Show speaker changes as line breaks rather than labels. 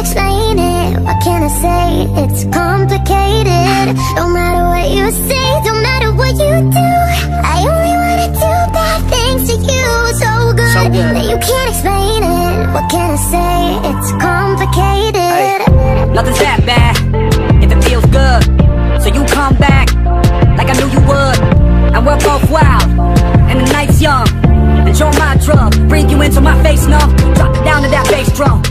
explain it? What can I say? It's complicated. No matter what you say No matter what you do I only wanna do bad things to you. So good, so good. that you can't explain it. What can I say? It's complicated. Hey.
Nothing's that bad. If it feels good So you come back. Like I knew you would. And we're both wild. And the night's young. Enjoy my drug. Bring you into my face, no? Drop it down to that bass drum.